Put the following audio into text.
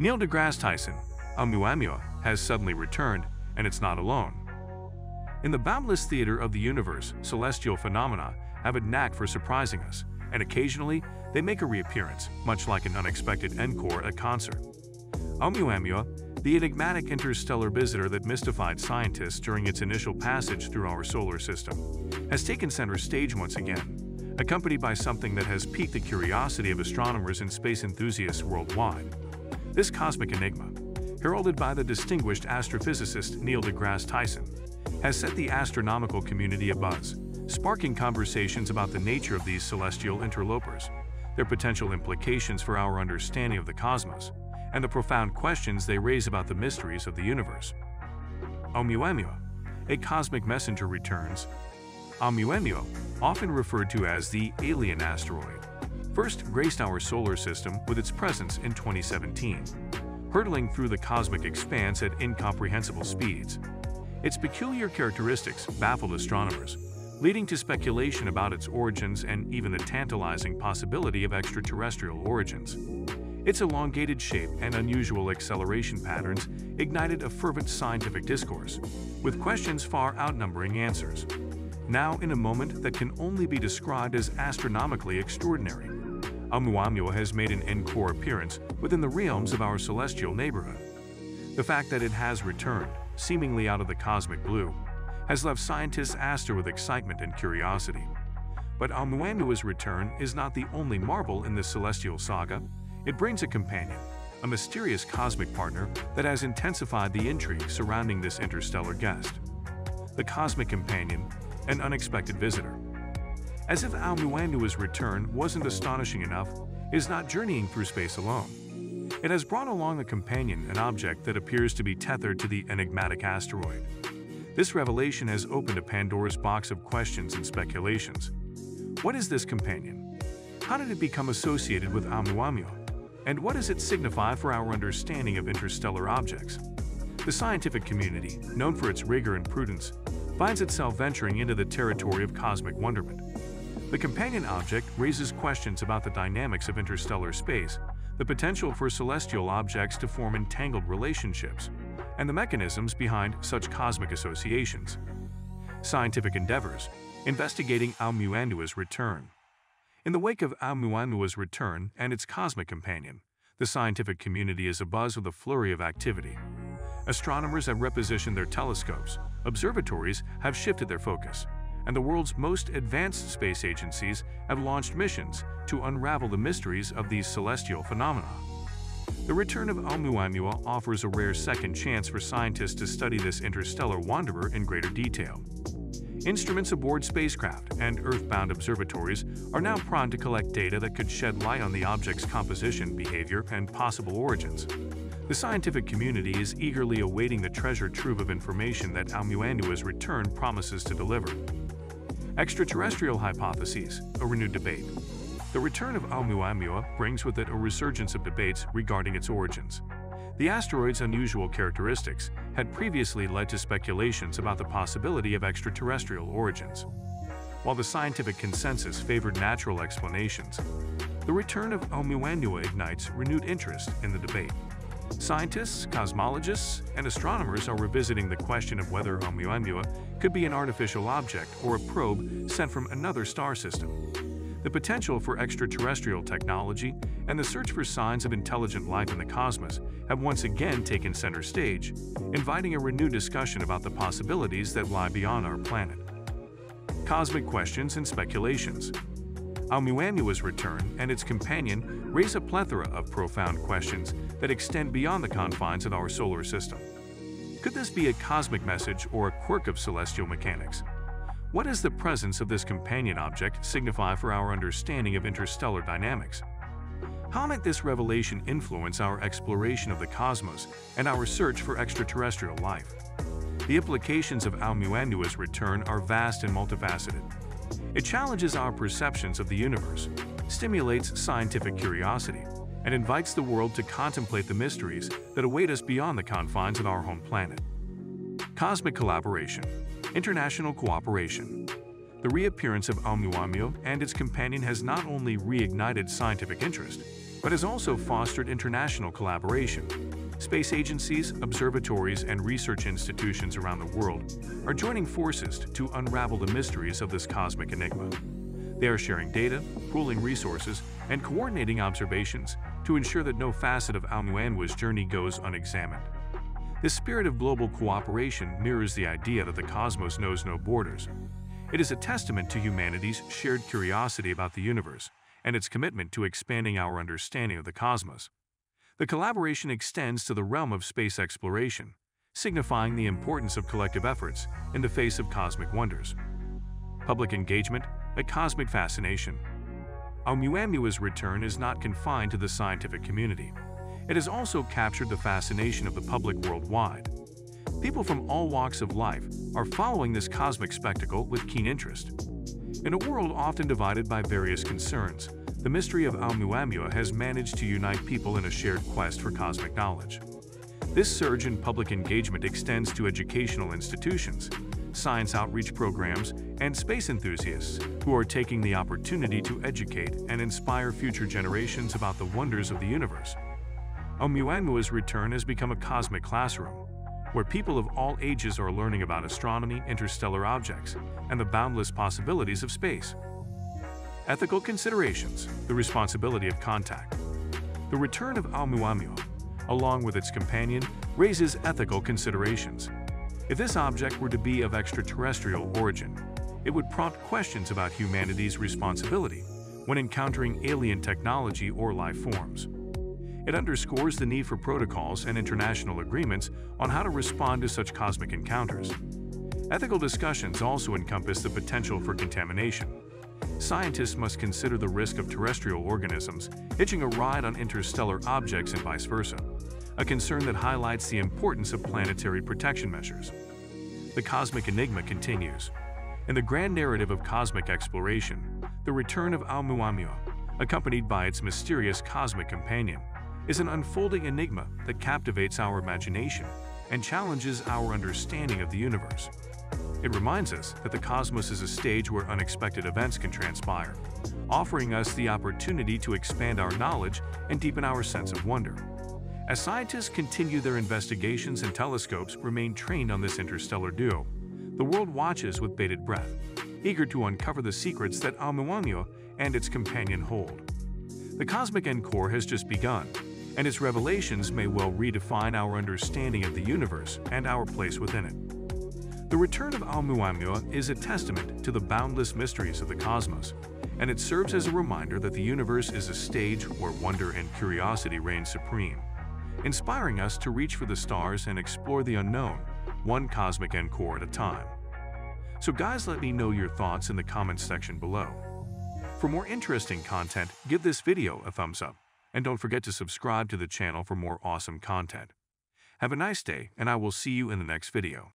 Neil deGrasse Tyson, Oumuamua, has suddenly returned, and it's not alone. In the boundless theater of the universe, celestial phenomena have a knack for surprising us, and occasionally they make a reappearance, much like an unexpected encore at concert. Oumuamua, the enigmatic interstellar visitor that mystified scientists during its initial passage through our solar system, has taken center stage once again, accompanied by something that has piqued the curiosity of astronomers and space enthusiasts worldwide. This cosmic enigma, heralded by the distinguished astrophysicist Neil deGrasse Tyson, has set the astronomical community abuzz, sparking conversations about the nature of these celestial interlopers, their potential implications for our understanding of the cosmos, and the profound questions they raise about the mysteries of the universe. Oumuamua, a cosmic messenger returns. Oumuamua, often referred to as the alien asteroid, first graced our solar system with its presence in 2017, hurtling through the cosmic expanse at incomprehensible speeds. Its peculiar characteristics baffled astronomers, leading to speculation about its origins and even the tantalizing possibility of extraterrestrial origins. Its elongated shape and unusual acceleration patterns ignited a fervent scientific discourse, with questions far outnumbering answers. Now, in a moment that can only be described as astronomically extraordinary, Oumuamua has made an encore appearance within the realms of our celestial neighborhood. The fact that it has returned, seemingly out of the cosmic blue, has left scientists astir with excitement and curiosity. But Oumuamua's return is not the only marvel in this celestial saga. It brings a companion, a mysterious cosmic partner that has intensified the intrigue surrounding this interstellar guest. The cosmic companion, an unexpected visitor. As if Oumuamua's return wasn't astonishing enough, is not journeying through space alone. It has brought along a companion, an object that appears to be tethered to the enigmatic asteroid. This revelation has opened a Pandora's box of questions and speculations. What is this companion? How did it become associated with Oumuamua? And what does it signify for our understanding of interstellar objects? The scientific community, known for its rigor and prudence, finds itself venturing into the territory of cosmic wonderment. The companion object raises questions about the dynamics of interstellar space, the potential for celestial objects to form entangled relationships, and the mechanisms behind such cosmic associations. Scientific endeavors, investigating Oumuamua's return. In the wake of Oumuamua's return and its cosmic companion, the scientific community is abuzz with a flurry of activity. Astronomers have repositioned their telescopes, observatories have shifted their focus, and the world's most advanced space agencies have launched missions to unravel the mysteries of these celestial phenomena. The return of Oumuamua offers a rare second chance for scientists to study this interstellar wanderer in greater detail. Instruments aboard spacecraft and Earth-bound observatories are now primed to collect data that could shed light on the object's composition, behavior, and possible origins. The scientific community is eagerly awaiting the treasure trove of information that Oumuamua's return promises to deliver. Extraterrestrial hypotheses, a renewed debate. The return of Oumuamua brings with it a resurgence of debates regarding its origins. The asteroid's unusual characteristics had previously led to speculations about the possibility of extraterrestrial origins. While the scientific consensus favored natural explanations, the return of Oumuamua ignites renewed interest in the debate. Scientists, cosmologists, and astronomers are revisiting the question of whether Oumuamua could be an artificial object or a probe sent from another star system. The potential for extraterrestrial technology and the search for signs of intelligent life in the cosmos have once again taken center stage, inviting a renewed discussion about the possibilities that lie beyond our planet. Cosmic questions and speculations. Oumuamua's return and its companion raise a plethora of profound questions that extend beyond the confines of our solar system. Could this be a cosmic message or a quirk of celestial mechanics? What does the presence of this companion object signify for our understanding of interstellar dynamics? How might this revelation influence our exploration of the cosmos and our search for extraterrestrial life? The implications of Oumuamua's return are vast and multifaceted. It challenges our perceptions of the universe, stimulates scientific curiosity, and invites the world to contemplate the mysteries that await us beyond the confines of our home planet. Cosmic Collaboration International cooperation. The reappearance of Oumuamua and its companion has not only reignited scientific interest, but has also fostered international collaboration. Space agencies, observatories, and research institutions around the world are joining forces to unravel the mysteries of this cosmic enigma. They are sharing data, pooling resources, and coordinating observations to ensure that no facet of Oumuamua's journey goes unexamined. This spirit of global cooperation mirrors the idea that the cosmos knows no borders. It is a testament to humanity's shared curiosity about the universe and its commitment to expanding our understanding of the cosmos. The collaboration extends to the realm of space exploration, signifying the importance of collective efforts in the face of cosmic wonders. Public engagement, a cosmic fascination. Oumuamua's return is not confined to the scientific community. It has also captured the fascination of the public worldwide. People from all walks of life are following this cosmic spectacle with keen interest. In a world often divided by various concerns, the mystery of Oumuamua has managed to unite people in a shared quest for cosmic knowledge. This surge in public engagement extends to educational institutions, science outreach programs, and space enthusiasts who are taking the opportunity to educate and inspire future generations about the wonders of the universe. Oumuamua's return has become a cosmic classroom, where people of all ages are learning about astronomy, interstellar objects, and the boundless possibilities of space. Ethical considerations, the responsibility of contact. The return of Oumuamua, along with its companion, raises ethical considerations. If this object were to be of extraterrestrial origin, it would prompt questions about humanity's responsibility when encountering alien technology or life forms. It underscores the need for protocols and international agreements on how to respond to such cosmic encounters. Ethical discussions also encompass the potential for contamination. Scientists must consider the risk of terrestrial organisms hitching a ride on interstellar objects and vice versa, a concern that highlights the importance of planetary protection measures. The cosmic enigma continues. In the grand narrative of cosmic exploration, the return of Oumuamua, accompanied by its mysterious cosmic companion, is an unfolding enigma that captivates our imagination and challenges our understanding of the universe. It reminds us that the cosmos is a stage where unexpected events can transpire, offering us the opportunity to expand our knowledge and deepen our sense of wonder. As scientists continue their investigations and telescopes remain trained on this interstellar duo, the world watches with bated breath, eager to uncover the secrets that Oumuamua and its companion hold. The cosmic encore has just begun, and its revelations may well redefine our understanding of the universe and our place within it. The return of Oumuamua is a testament to the boundless mysteries of the cosmos, and it serves as a reminder that the universe is a stage where wonder and curiosity reign supreme, inspiring us to reach for the stars and explore the unknown, one cosmic encore at a time. So guys, let me know your thoughts in the comments section below. For more interesting content, give this video a thumbs up. And don't forget to subscribe to the channel for more awesome content. Have a nice day, and I will see you in the next video.